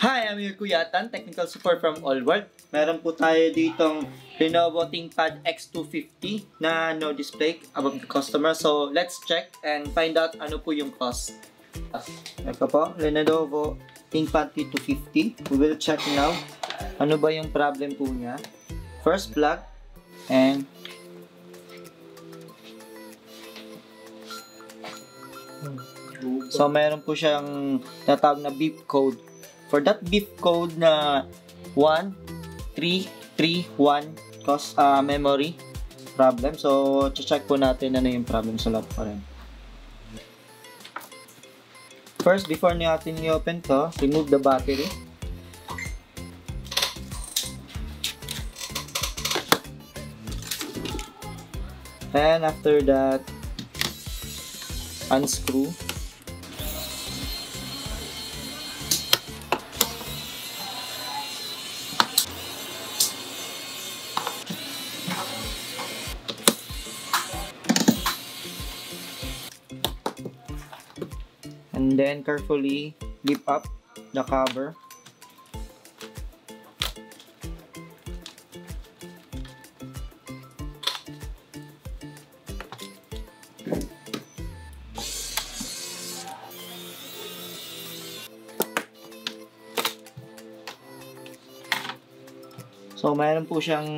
I'm your Kuya Tan, technical support from All World. Meron po tayo ditong Lenovo ThinkPad X250 na no display above the customer. So, let's check and find out ano po yung cost. Ito po, Lenovo ThinkPad T250. We will check now ano ba yung problem po niya. First plug and So, meron po siyang natawag na beep code. For that beep code na 1331 cause uh, memory problem. So, check po natin ano yung problem sa loob pa rin. First, before natin i-open to, remove the battery. And after that, unscrew and then carefully lift up the cover So, mayroon po siyang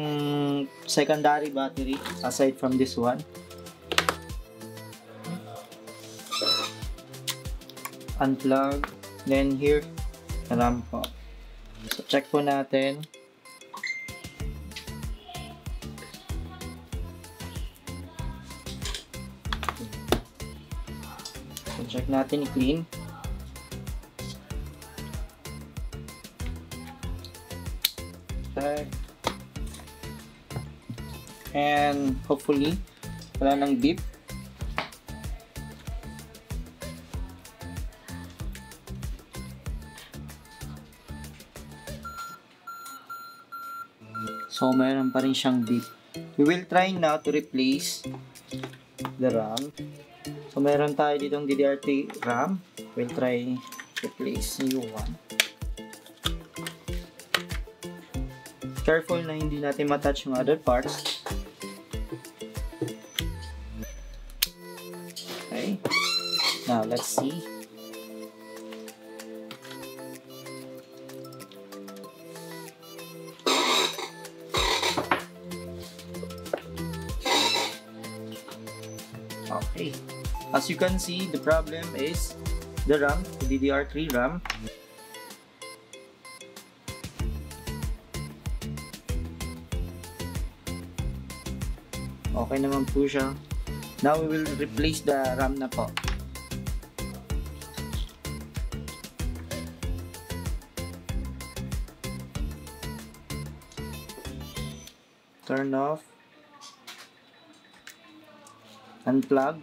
secondary battery aside from this one. Unplug. Then here, RAM po. So check po natin. So check natin i-clean. And hopefully, wala nang beep. So, meron pa rin siyang beep. We will try now to replace the RAM. So, meron tayo ditong DDR3 RAM. We'll try replace new one. Careful na hindi natin matouch yung other parts. Okay. Now, let's see. Okay. As you can see, the problem is the RAM, the DDR3 RAM. Okay naman po siya. Now we will replace the RAM na po. Turn off. Unplug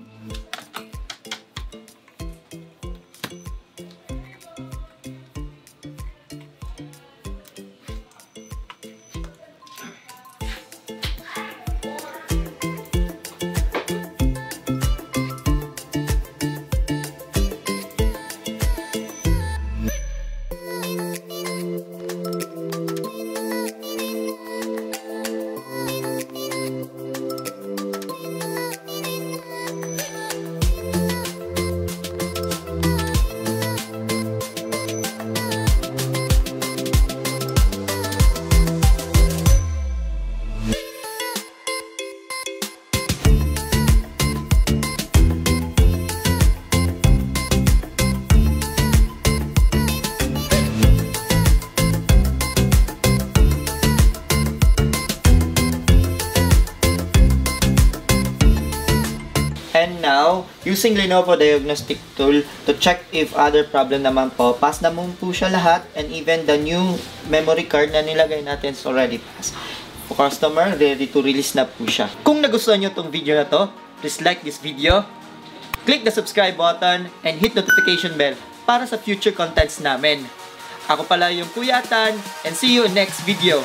And now, using Lenovo Diagnostic Tool to check if other problem naman po, pass naman po siya lahat and even the new memory card na nilagay natin is already passed. For customer, ready to release na po siya. Kung nagustuhan nyo tong video na to, please like this video, click the subscribe button, and hit notification bell para sa future contents namin. Ako pala yung Kuyatan, and see you next video.